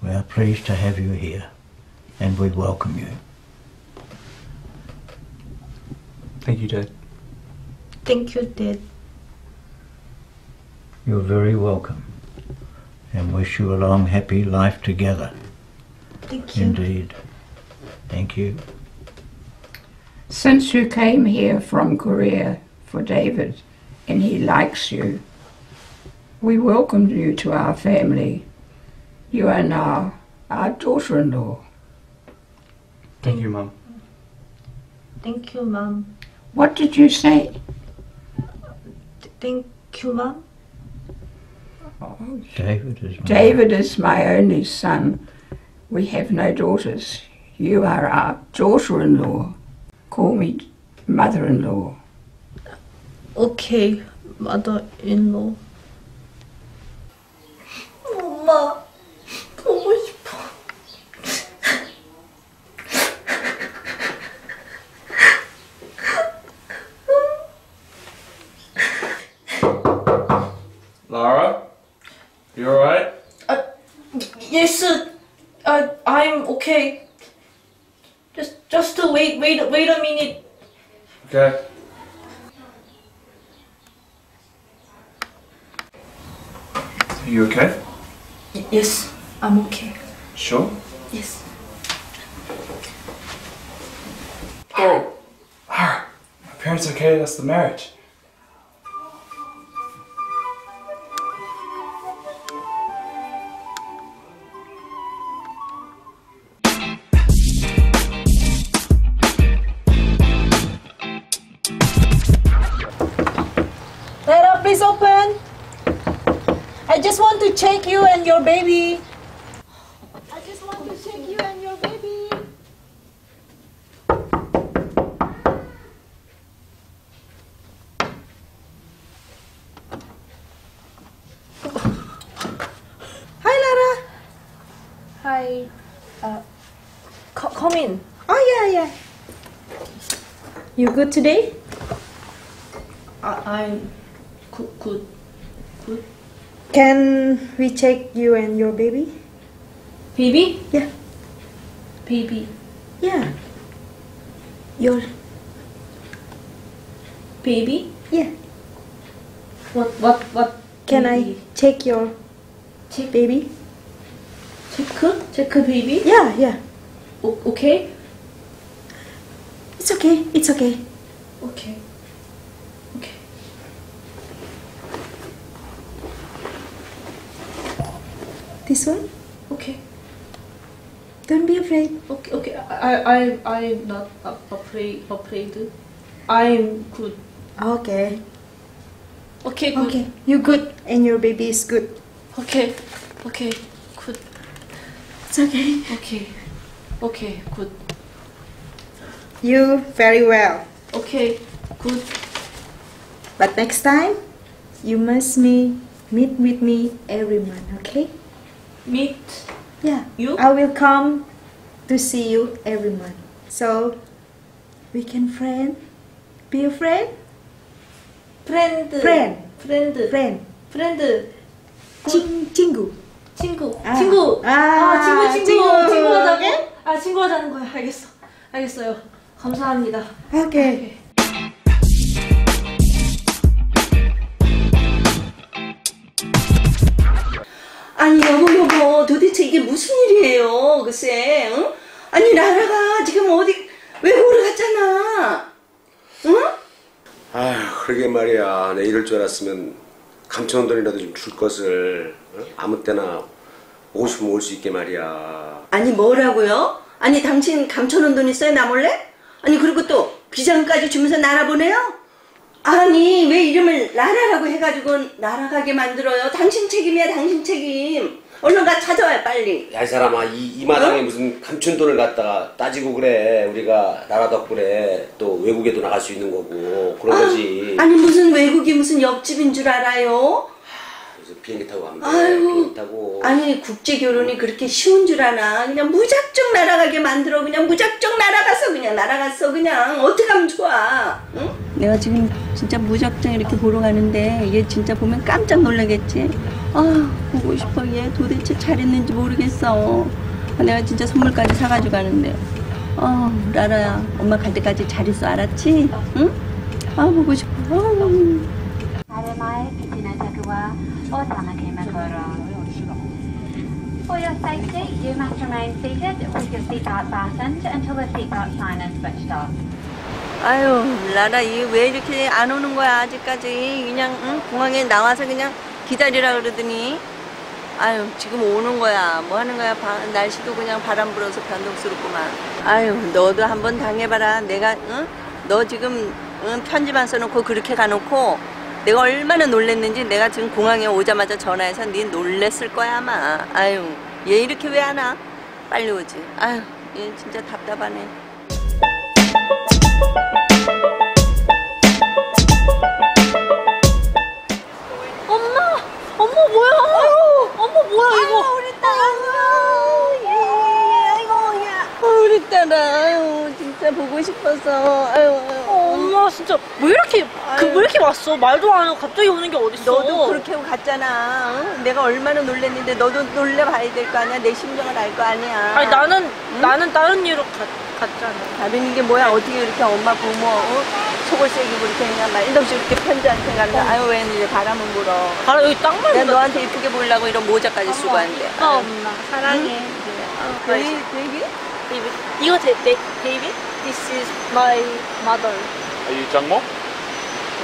We are pleased to have you here, and we welcome you. Thank you, Dad. thank you dad You're very welcome, and wish you a long, happy life together. thank you Indeed. Thank you. Since you came here from Korea for David and he likes you, we welcome you to our family. You are now our daughter in law. Thank you, Mum. thank you mom What did you say? thank you mom David is my David is my only son. We have no daughters. You are our daughter in law. Call me mother in law. okay mother-in-law Okay. Good today? I, I'm good, good, good. Can we check you and your baby? Baby? Yeah. Baby. Yeah. Your Baby? yeah. What, what, what? Can I baby? check your check baby? check, check baby? Yeah, yeah. O- okay? It's okay. It's okay. Okay. Okay. This one? Okay. Don't be afraid. Okay, okay. I, I, I'm not afraid. Afraid. I'm good. Okay. Okay, good. Okay. You good and your baby is good. Okay, okay, good. It's okay. Okay, okay, good. You very well. Okay, good. But next time, you must me meet with me every month. Okay? Meet. Yeah. You? I will come to see you every month. So we can friend. Be a friend. Friend. Friend. Friend. Friend. Friend. 친, 친구. 친구. 아. 친구. 아, 아, 친구, 친구. 친구. 친구 하자고? 아, 친구 하자는 거야. 알겠어. 알겠어요. 감사합니다. Okay. 아니 여보 여보 도대체 이게 무슨 일이에요 글쎄 응? 아니 나라가 지금 어디 외국으로 갔잖아 응? 아휴 그러게 말이야 내 이럴 줄 알았으면 감천원 돈이라도 좀 줄 것을 어? 아무 때나 오고 싶으면 올 수 있게 말이야 아니 뭐라고요? 아니 당신 감천원 돈 있어요 나 몰래? 아니 그리고 또 비장까지 주면서 나라 보내요? 아니 왜 이름을 나라라고 해가지고 날아가게 만들어요? 당신 책임이야 당신 책임 얼른 가 찾아와요 빨리 야 이 사람아 이, 이 마당에 무슨 감춘돈을 갖다가 따지고 그래 우리가 나라 덕분에 또 외국에도 나갈 수 있는 거고 그런 거지 아니 무슨 외국이 무슨 옆집인 줄 알아요? 그래서 비행기 타고 가면 돼 아이고. 비행기 타고 아니 국제 결혼이 그렇게 쉬운 줄 아나? 그냥 무작정 날아가게 만들어 그냥 무작정 날아가서 그냥 날아갔어 그냥 어떻게 하면 좋아? 응? 내가 지금 진짜 무작정 이렇게 보러 가는데 얘 진짜 보면 깜짝 놀라겠지. 아 보고 싶어 얘 도대체 잘했는지 모르겠어. 아, 내가 진짜 선물까지 사가지고 가는데. 아 라라야 엄마 갈 때까지 잘 있어 알았지? 응? 아 보고 싶어. 아. Harimai Katina Takua For your safety, you must remain seated with your seatbelt fastened until the seatbelt sign is switched off. 아유 라라 이 왜 이렇게 안 오는 거야 아직까지 그냥 응? 공항에 나와서 그냥 기다리라 그러더니 아유 지금 오는 거야 뭐 하는 거야 바- 날씨도 그냥 바람 불어서 변동스럽구만 아유 너도 한번 당해봐라 내가 응? 너 지금 응? 편지만 써놓고 그렇게 가놓고 내가 얼마나 놀랬는지 내가 지금 공항에 오자마자 전화해서 네 놀랬을 거야 아마 아유 얘 이렇게 왜 안 와? 빨리 오지 아유 얘 진짜 답답하네 엄마! 엄마 뭐야? 엄마 뭐야 이거? 우리 딸 아이고 야 우리 딸아 아유 진짜 보고 싶어서 아유, 아유. 엄마 진짜 왜 이렇게 그 왜 이렇게 왔어? 말도 안 하고 갑자기 오는 게 어딨어? 너도 그렇게 갔잖아 응? 내가 얼마나 놀랬는데 너도 놀래봐야 될 거 아니야 내 심정을 알 거 아니야 아니 나는 응? 나는 다른 이유로 가, 갔잖아. 다른 게 뭐야 어떻게 이렇게 엄마 부모 어? 속을 썩이고 이렇게 그냥 말도 없이 이렇게 편지한테 가는데 아유 왜 이제 바람은 불어 바람 여기 딱 맞는 내가 너한테 이쁘게 보려고 이런 모자까지 쓰고 왔는데 어, 엄마 사랑해. 베이비 베이비 베이비 이거 제 베, baby? This is my mother. Are you 장모?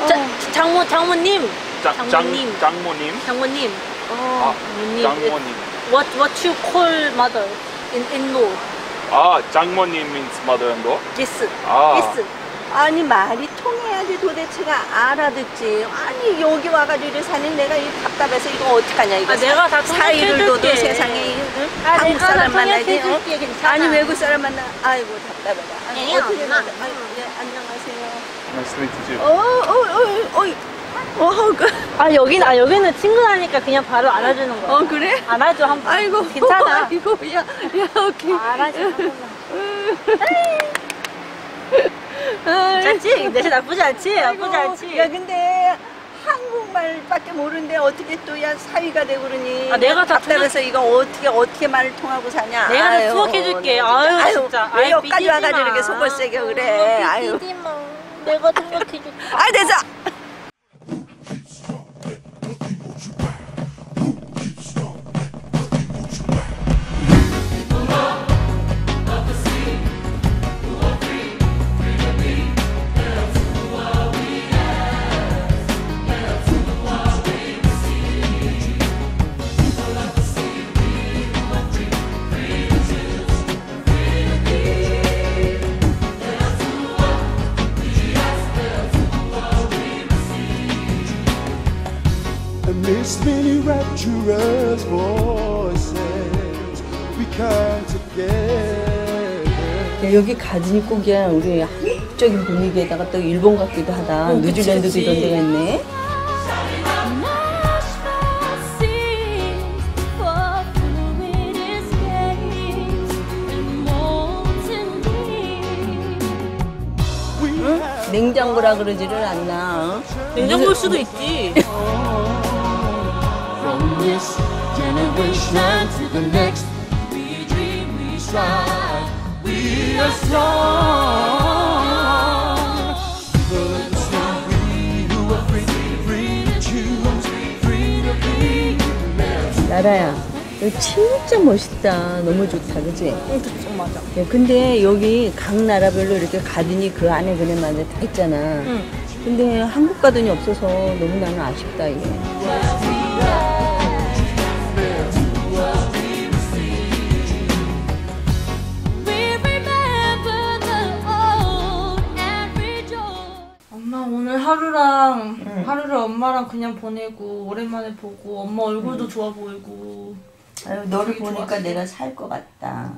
자, 장모 장모님. 장, 장모님. 장, 장모님? 장모님. 아, 장모님. 장모님. What what you call mother in in law? 아, 장모님 means mother-in-law? Yes. 아. Yes. 아니 말이 통해야지 도대체가 알아듣지 아니 여기 와가지고 이래 사는 내가 이 답답해서 이거 어떡하냐 이거 아, 내가 다 사이를 둬도. 세상에 응? 아, 한국 사람 만나지 어? 아니 외국 사람 만나 아이고 답답하다 아니, 어떻게? 아이고 예, 안녕하세요 Nice to meet you. 어어어 어 어 어, 그, 아 여기는 아 여기는 친구라니까 그냥 바로 알아주는 거야. 어 그래? 안아줘 한 번. 아이고 괜찮아. 아이고 야야 오케이 알아줘 한 번만. 괜찮지? 내시 나쁘지 않지? 나쁘지 않지? 야 근데 한국말밖에 모르는데 어떻게 또 야 사위가 되고 그러니 아, 내가 다 답답해서 이거 어떻게 어떻게 말을 통하고 사냐 내가 다 아유, 통역해줄게. 나 아유, 진짜. 진짜. 왜 여기까지 와가지고 마. 이렇게 속을 새겨 그래 아유. 내가 통역해줄게. 아 됐어 rapturous voices we come together. 야, 여기 가진이 꼭이야. 우리 한국적인 분위기에다가 또 일본 같기도 하다. 어, 그치, 뉴질랜드도 그치. 이런 데가 있네. 응? 냉장고라 그러지를 않나. 어? 냉장고일 수도 있지. This generation to the next, we dream, we strive, we are strong. But still we who are free, free to choose, free to be. 나라야, 여기 진짜 멋있다. 너무 좋다, 그지? 응, 맞아. 야, 근데 여기 각 나라별로 이렇게 가든이 그 안에 그네 만에 다 있잖아. 응. 근데 한국 가든이 없어서 너무 나는 아쉽다, 이게. 하루랑 하루를 엄마랑 그냥 보내고 오랜만에 보고 엄마 얼굴도 좋아 보이고 아유, 너를 보니까 좋았어. 내가 살 것 같다.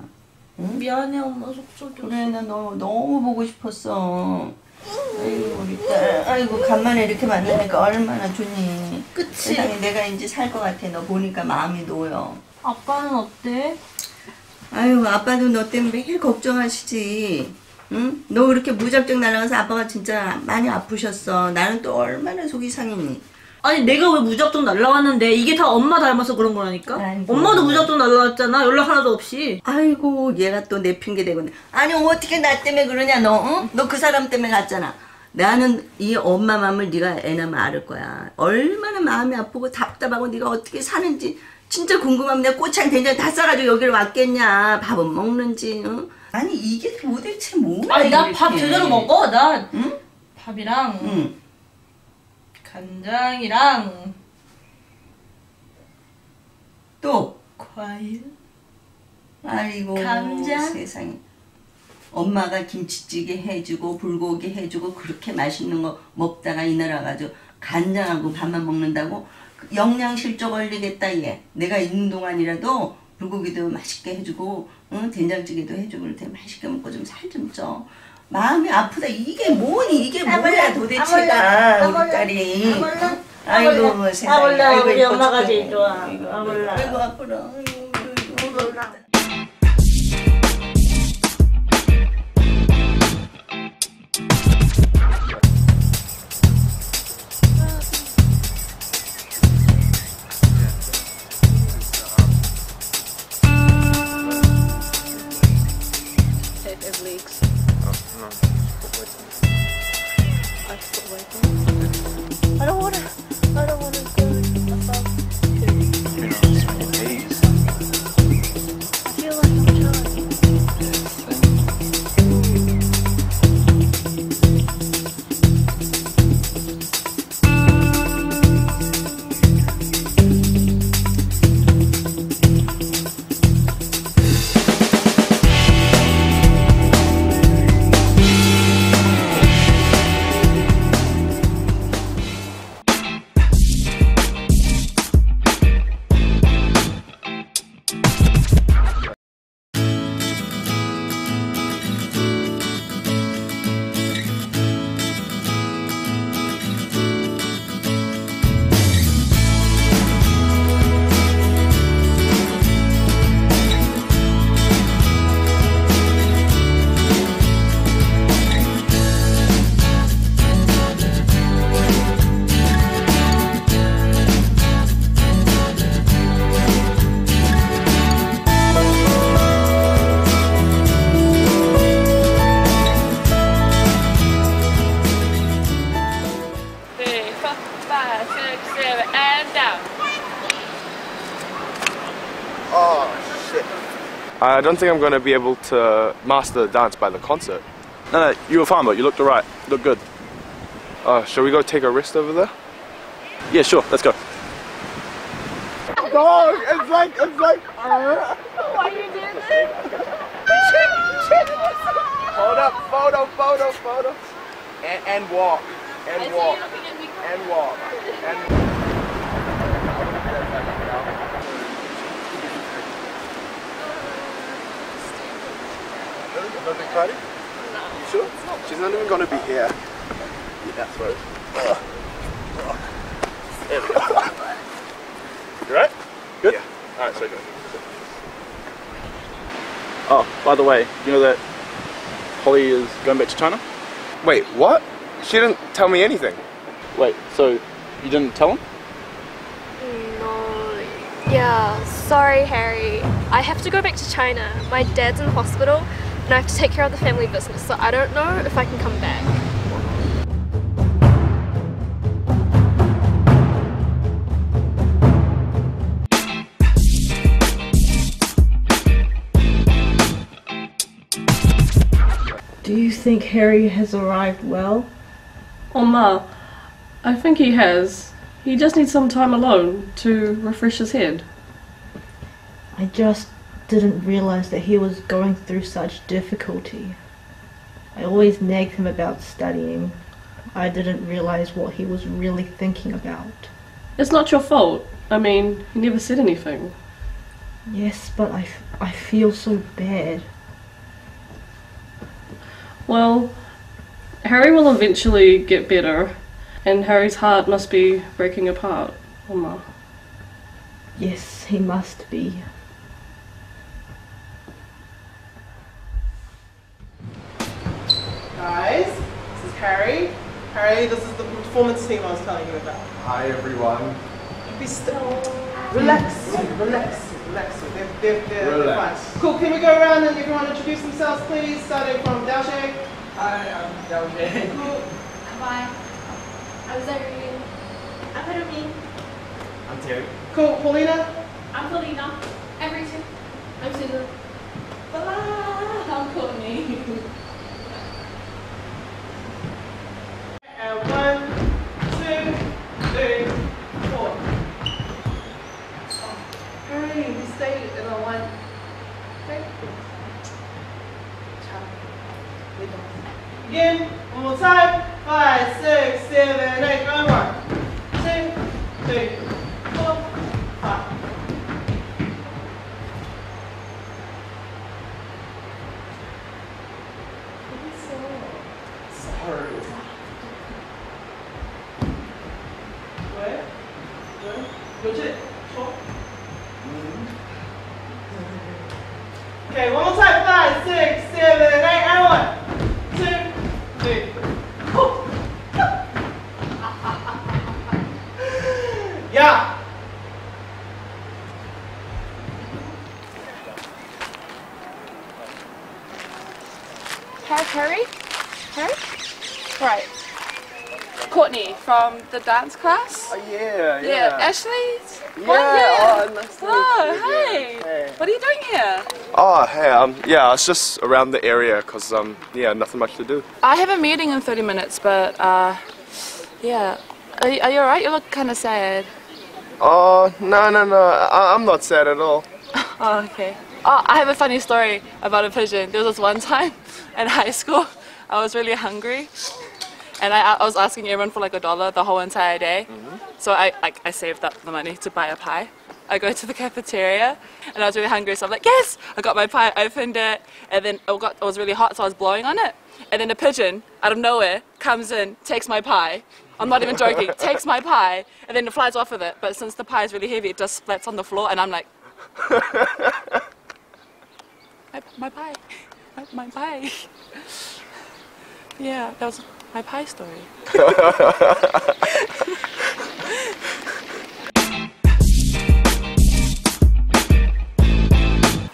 미안해 엄마 속 썩여 그래, 나 너 너무 보고 싶었어. 아이고, 우리 딸. 아이고, 간만에 이렇게 만나니까 얼마나 좋니. 그치. 세상에 내가 이제 살 것 같아. 너 보니까 마음이 놓여. 아빠는 어때? 아유, 아빠도 너 때문에 매일 걱정하시지. 응? 너 그렇게 무작정 날아가서 아빠가 진짜 많이 아프셨어. 나는 또 얼마나 속이 상했니. 아니 내가 왜 무작정 날라왔는데 이게 다 엄마 닮아서 그런 거라니까? 엄마도 무작정 날라왔잖아 연락 하나도 없이 아이고, 얘가 또 내 핑계 대고. 있네. 아니, 어떻게 나 때문에 그러냐, 너? 응? 너 그 사람 때문에 갔잖아. 나는 이 엄마 마음을 네가 애나면 알을 거야. 얼마나 마음이 아프고 답답하고 네가 어떻게 사는지 진짜 궁금하면 내가 꼬창 된장 다 싸가지고 여기를 왔겠냐. 밥은 먹는지. 응? 아니 이게 도대체 뭐야? 아니 나밥 이렇게. 제대로 먹어 나 응? 밥이랑 응. 간장이랑 또 과일 아이고 감자? 세상에 엄마가 김치찌개 해주고 불고기 해주고 그렇게 맛있는 거 먹다가 이 나라 가지고 간장하고 밥만 먹는다고 그 영양실조 걸리겠다 얘 내가 있는 동안이라도 불고기도 맛있게 해주고 응? 된장찌개도 해주고 이렇게 맛있게 먹고 좀 살 좀 쪄. 마음이 아프다. 이게 뭐니? 이게 뭐야 도대체가 우리 딸이. 아이고 세상에. 아몰라. 아이고, 우리 엄마가. 제일 좋아. 아이고, 아몰라. 아이고 아프라 아이고, I don't think I'm going to be able to master the dance by the concert. No, no, you were fine, but you looked alright. Looked good. Uh, shall we go take a rest over there? Yeah, sure, let's go. Dog, it's like, it's like. Why are you doing this? Hold up, photo, photo, photo. And, and walk. And walk. And walk. And No big party? No. You sure? She's not even going to be here. Yeah, that's right. There we go. You right? Good? Yeah. Alright, so good. Oh, by the way, you know that Holly is going back to China? Wait, what? She didn't tell me anything. Wait, so you didn't tell him? No. Yeah, sorry, Harry. I have to go back to China. My dad's in the hospital and I have to take care of the family business, so I don't know if I can come back. Do you think Harry has arrived well? Oh, Ma, I think he has. He just needs some time alone to refresh his head. I just didn't realize that he was going through such difficulty. I always nagged him about studying. I didn't realize what he was really thinking about. It's not your fault. I mean, he never said anything. Yes, but I, f- I feel so bad. Well, Harry will eventually get better, and Harry's heart must be breaking apart, Oma. Yes, he must be. Guys, this is Harry. Harry, this is the performance team I was telling you about. Hi everyone. Be still. Relax, relax, relax. They're, they're, they're, they're fine. Cool, can we go around and everyone introduce themselves, please? Starting from Daoshe. Hi, I'm Daoshe. Cool. Bye. I'm Zyrene. I'm Hiramine. I'm Terry. Cool, Paulina. I'm Paulina. Everything. I'm Susan. I'm Courtney. And one, two, three, four. Oh, we stayed in a one. Okay. Again, one more time. Five, six, seven, eight. One. Two, three, from the dance class. Oh, yeah, Yeah, yeah. Ashley? Yeah, What? oh, nice to Oh, hey. Hey. What are you doing here? Oh, hey, um, yeah, I was just around the area because, um, yeah, nothing much to do. I have a meeting in 30 minutes, but, uh, yeah. Are, you- are you alright? You look kind of sad. Oh, no, no, no, I- I'm not sad at all. Oh, okay. Oh, I have a funny story about a pigeon. There was this one time in high school, I was really hungry, and I, I was asking everyone for like a dollar the whole entire day. Mm-hmm. So I, like, I saved up the money to buy a pie. I go to the cafeteria, and I was really hungry, so I'm like, yes! I got my pie, opened it, and then it, got, it was really hot, so I was blowing on it. And then a pigeon, out of nowhere, comes in, takes my pie. I'm not even joking, takes my pie, and then it flies off with it. But since the pie is really heavy, it just splats on the floor, and I'm like, my, my pie. My, my pie. yeah, that was my pie story.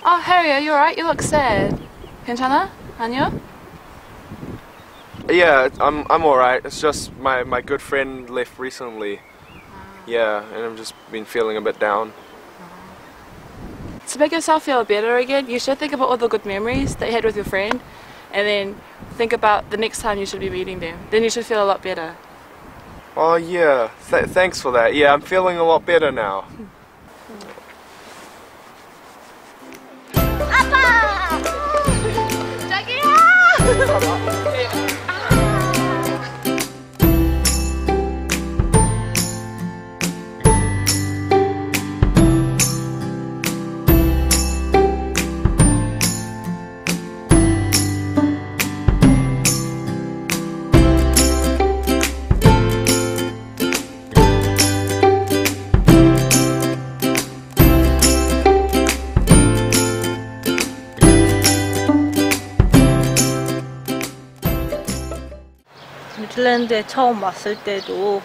oh, Harry, are you alright? You look sad. 괜찮아? 아니요? Yeah, I'm, I'm alright. It's just my, my good friend left recently. Yeah, and I've just been feeling a bit down. To make yourself feel better again, you should think about all the good memories that you had with your friend and then think about the next time you should be meeting them. Then you should feel a lot better. Oh yeah, Th thanks for that. Yeah, I'm feeling a lot better now. Appa! 질랜드에 처음 왔을 때도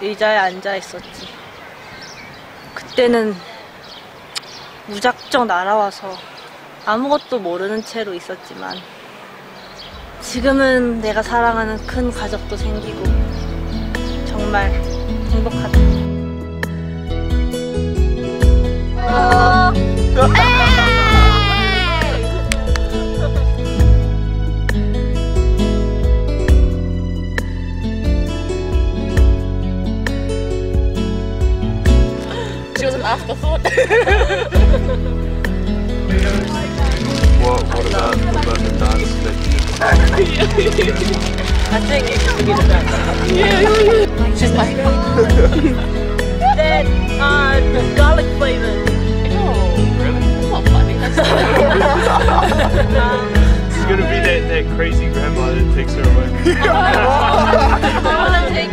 의자에 앉아 있었지. 그때는 무작정 날아와서 아무것도 모르는 채로 있었지만 지금은 내가 사랑하는 큰 가족도 생기고 정말 행복하다. She What, what about, what about the dance that? I think it. Yeah. She's like, Then, uh, garlic flavor. oh, really? Funny. She's gonna be that, that crazy grandma that takes her away.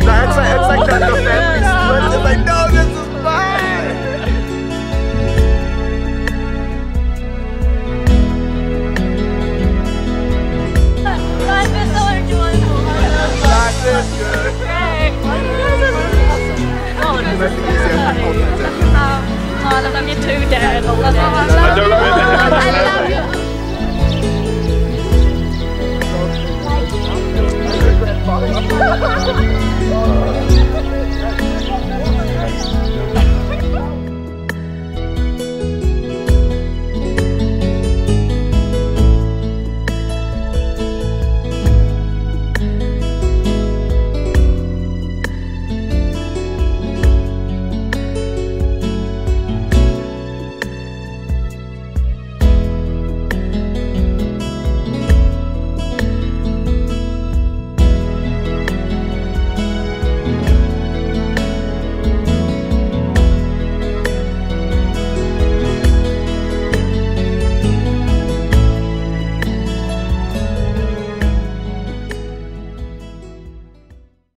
That's like, it's like the, the family split. It's like, no, this is I love you too, Dad. I love, you. I love.